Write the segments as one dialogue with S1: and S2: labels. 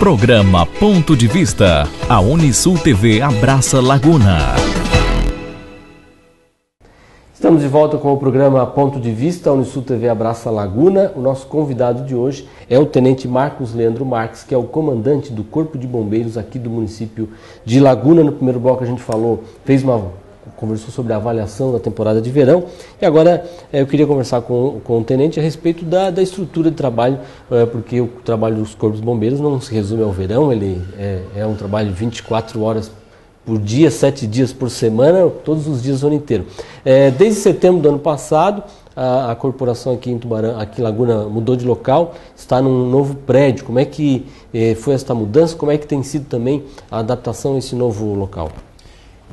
S1: Programa Ponto de Vista. A Unisul TV abraça Laguna.
S2: Estamos de volta com o programa Ponto de Vista, a Unisul TV Abraça Laguna. O nosso convidado de hoje é o Tenente Marcos Leandro Marques, que é o comandante do Corpo de Bombeiros aqui do município de Laguna. No primeiro bloco a gente falou, fez uma conversou sobre a avaliação da temporada de verão e agora é, eu queria conversar com, com o tenente a respeito da, da estrutura de trabalho, é, porque o trabalho dos corpos bombeiros não se resume ao verão, ele é, é um trabalho de 24 horas por dia, sete dias por semana, todos os dias o ano inteiro. É, desde setembro do ano passado, a, a, corporação aqui em Tubarão, aqui em Laguna, mudou de local, está num novo prédio. Como é que é, foi esta mudança? Como é que tem sido também a adaptação a esse novo local?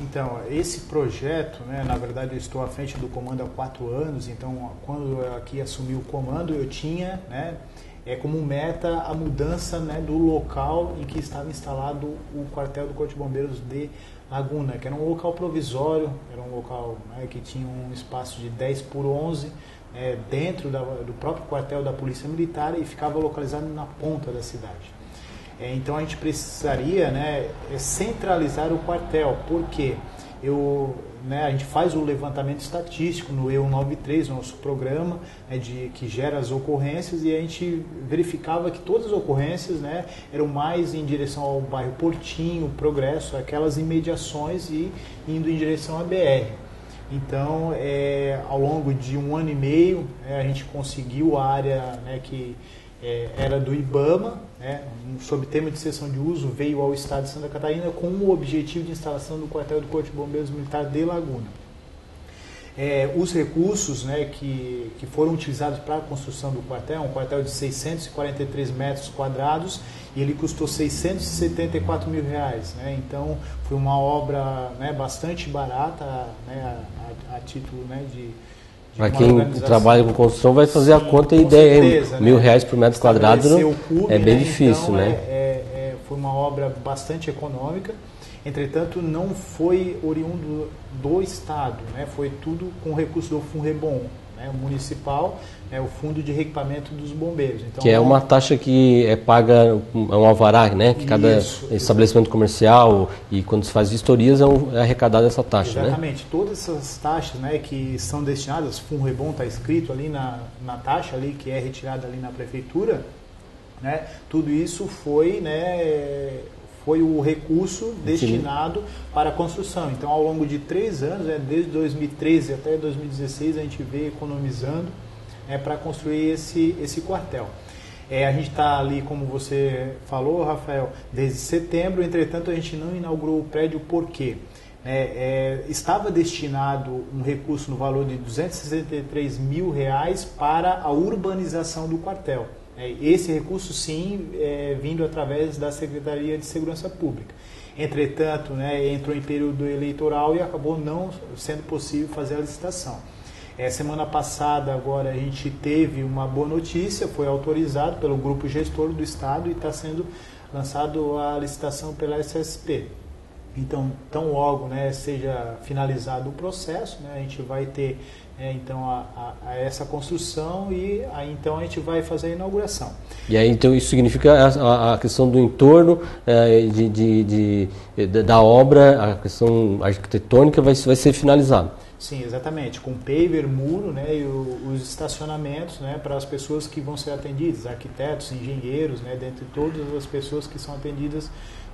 S3: Então, esse projeto, né, na verdade eu estou à frente do comando há quatro anos, então quando eu aqui assumi o comando eu tinha né, é, como meta a mudança né, do local em que estava instalado o quartel do Corpo de Bombeiros de Laguna, que era um local provisório, era um local né, que tinha um espaço de 10 por 11 é, dentro da, do próprio quartel da Polícia Militar e ficava localizado na ponta da cidade. É, então a gente precisaria né, centralizar o quartel, porque eu, né, a gente faz o levantamento estatístico no EU93, nosso programa né, de, que gera as ocorrências, e a gente verificava que todas as ocorrências né, eram mais em direção ao bairro Portinho, Progresso, aquelas imediações e indo em direção à BR. Então, é, ao longo de um ano e meio, é, a gente conseguiu a área né, que é, era do IBAMA, né, sob tema de cessão de uso, veio ao Estado de Santa Catarina com o objetivo de instalação do quartel do Corpo de Bombeiros Militar de Laguna. É, os recursos né, que, que foram utilizados para a construção do quartel, um quartel de 643 metros quadrados, e ele custou 674 mil reais. Né, então, foi uma obra né, bastante barata né, a, a, a título né, de,
S2: para quem trabalha com construção vai fazer Sim, a conta e ideia, certeza, mil né? reais por metro quadrado cume, é bem né? difícil, então, né?
S3: É, é, foi uma obra bastante econômica, entretanto não foi oriundo do Estado, né? foi tudo com recurso do Funrebom, né, municipal, é o Fundo de Reequipamento dos Bombeiros.
S2: Então, que é uma taxa que é paga, é um alvará, né? Que cada isso, estabelecimento comercial e quando se faz vistorias é, um, é arrecadada essa taxa,
S3: né? Exatamente. Né? Todas essas taxas né, que são destinadas, Funrebom está escrito ali na, na taxa ali que é retirada ali na prefeitura, né? Tudo isso foi, né? Foi o recurso destinado Sim. para a construção. Então, ao longo de três anos, né, desde 2013 até 2016, a gente veio economizando né, para construir esse, esse quartel. É, a gente está ali, como você falou, Rafael, desde setembro, entretanto, a gente não inaugurou o prédio por quê? É, é, estava destinado um recurso no valor de 263 mil reais para a urbanização do quartel. É, esse recurso, sim, é vindo através da Secretaria de Segurança Pública. Entretanto, né, entrou em período eleitoral e acabou não sendo possível fazer a licitação. É, semana passada, agora, a gente teve uma boa notícia, foi autorizado pelo grupo gestor do Estado e está sendo lançado a licitação pela SSP. Então, tão logo né, seja finalizado o processo, né, a gente vai ter é, então a, a, a, essa construção e aí então a gente vai fazer a inauguração.
S2: E aí então isso significa a, a questão do entorno é, de, de, de, da obra, a questão arquitetônica vai, vai ser finalizada.
S3: Sim, exatamente, com paver, muro né, e o, os estacionamentos né, para as pessoas que vão ser atendidas, arquitetos, engenheiros, né, dentre todas as pessoas que são atendidas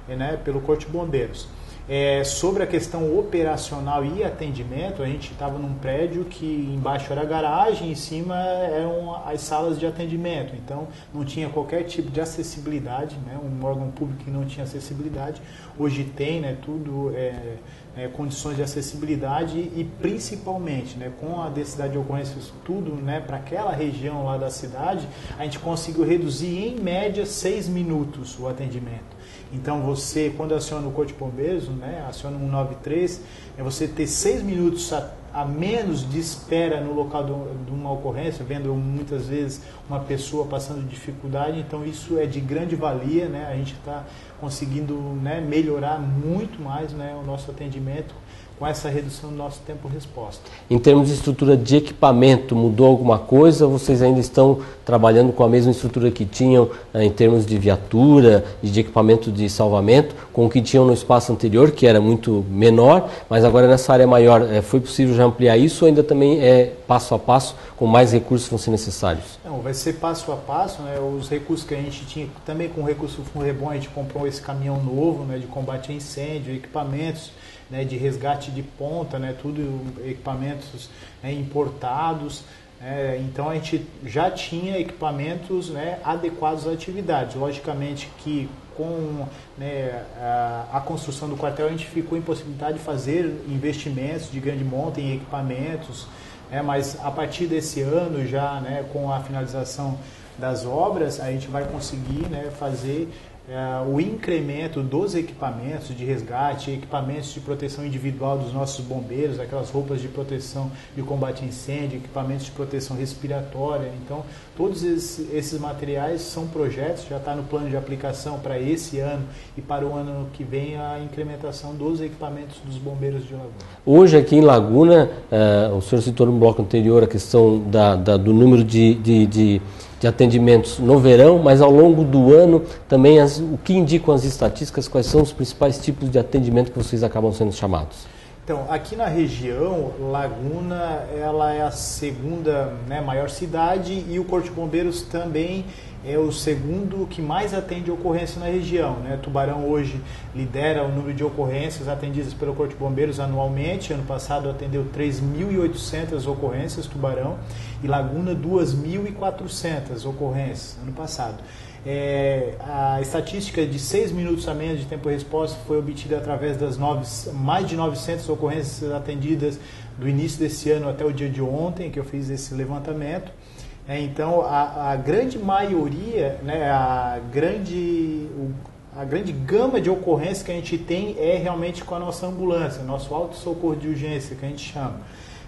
S3: né, pelo Corpo de Bombeiros. É, sobre a questão operacional e atendimento, a gente estava num prédio que embaixo era garagem, em cima eram as salas de atendimento. Então não tinha qualquer tipo de acessibilidade, né? um órgão público que não tinha acessibilidade. Hoje tem né, tudo, é, é, condições de acessibilidade e principalmente né, com a densidade de ocorrências, tudo né, para aquela região lá da cidade, a gente conseguiu reduzir em média seis minutos o atendimento. Então você, quando aciona o Corpo de Bombeiros, né, aciona 193, é você ter seis minutos a menos de espera no local de uma ocorrência, vendo muitas vezes uma pessoa passando dificuldade. Então isso é de grande valia, né? A gente está conseguindo né, melhorar muito mais né, o nosso atendimento com essa redução do nosso tempo-resposta.
S2: Em termos de estrutura de equipamento, mudou alguma coisa? Vocês ainda estão trabalhando com a mesma estrutura que tinham eh, em termos de viatura e de equipamento de salvamento, com o que tinham no espaço anterior, que era muito menor, mas agora nessa área maior, eh, foi possível já ampliar isso ou ainda também é passo a passo, com mais recursos vão ser necessários?
S3: Não, vai ser passo a passo, né? os recursos que a gente tinha, também com o recurso Funrebon, a gente comprou esse caminhão novo né, de combate a incêndio, equipamentos, né, de resgate de ponta, né, tudo equipamentos né, importados. É, então a gente já tinha equipamentos né, adequados à atividade. Logicamente que com né, a, a, construção do quartel a gente ficou impossibilitado de fazer investimentos de grande monta em equipamentos, é, mas a partir desse ano já né, com a finalização das obras a gente vai conseguir né, fazer é, o incremento dos equipamentos de resgate, equipamentos de proteção individual dos nossos bombeiros, aquelas roupas de proteção de combate a incêndio, equipamentos de proteção respiratória. Então, todos esses, esses materiais são projetos, já está no plano de aplicação para esse ano e para o ano que vem a incrementação dos equipamentos dos bombeiros de Laguna.
S2: Hoje aqui em Laguna, uh, o senhor citou no bloco anterior a questão da, da do número de, de, de de atendimentos no verão, mas ao longo do ano também as, o que indicam as estatísticas, quais são os principais tipos de atendimento que vocês acabam sendo chamados?
S3: Então, aqui na região, Laguna ela é a segunda né, maior cidade e o Corpo de Bombeiros também é o segundo que mais atende ocorrência na região. Né? Tubarão hoje lidera o número de ocorrências atendidas pelo Corpo de Bombeiros anualmente. Ano passado atendeu 3.800 ocorrências, Tubarão, e Laguna 2.400 ocorrências ano passado. É, a estatística de 6 minutos a menos de tempo-resposta foi obtida através das nove, mais de 900 ocorrências atendidas do início desse ano até o dia de ontem, que eu fiz esse levantamento. É, então, a, a, grande maioria, né, a, grande, a grande gama de ocorrências que a gente tem é realmente com a nossa ambulância, nosso auto-socorro de urgência, que a gente chama.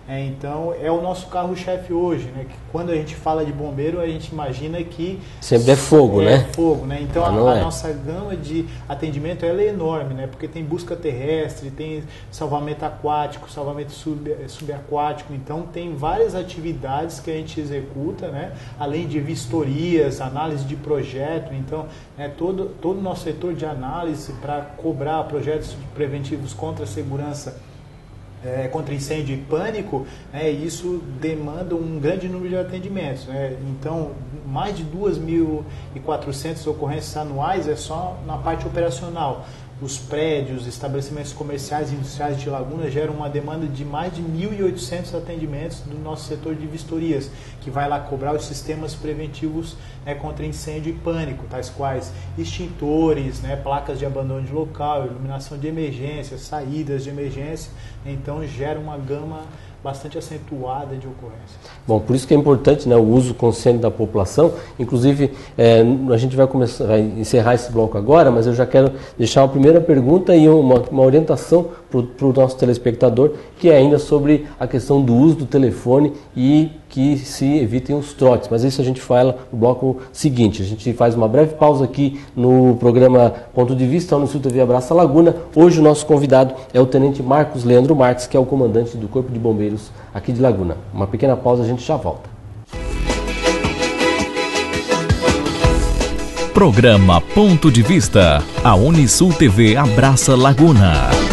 S3: É, então é o nosso carro-chefe hoje, né? Que quando a gente fala de bombeiro, a gente imagina que
S2: sempre é fogo,
S3: é
S2: né?
S3: fogo, né? Então a, a é. nossa gama de atendimento ela é enorme, né? Porque tem busca terrestre, tem salvamento aquático, salvamento sub, subaquático, então tem várias atividades que a gente executa, né? Além de vistorias, análise de projeto, então né, todo todo o nosso setor de análise para cobrar projetos preventivos contra a segurança é, contra incêndio e pânico, é, isso demanda um grande número de atendimentos. Né? Então, mais de 2.400 ocorrências anuais é só na parte operacional os prédios, estabelecimentos comerciais e industriais de Laguna geram uma demanda de mais de 1.800 atendimentos do nosso setor de vistorias, que vai lá cobrar os sistemas preventivos né, contra incêndio e pânico, tais quais extintores, né, placas de abandono de local, iluminação de emergência, saídas de emergência. Então gera uma gama bastante acentuada de ocorrências.
S2: Bom, por isso que é importante né, o uso consciente da população. Inclusive, é, a gente vai, começar, vai encerrar esse bloco agora, mas eu já quero deixar uma primeira pergunta e uma, uma orientação para o nosso telespectador, que é ainda sobre a questão do uso do telefone e que se evitem os trotes. Mas isso a gente fala no bloco seguinte. A gente faz uma breve pausa aqui no programa Ponto de Vista, no Sul TV Abraça Laguna. Hoje o nosso convidado é o Tenente Marcos Leandro Marques, que é o comandante do Corpo de Bombeiros aqui de Laguna. Uma pequena pausa, a gente já volta.
S1: Programa Ponto de Vista. A Unisul TV abraça Laguna.